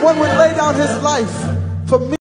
One would lay down his life for me.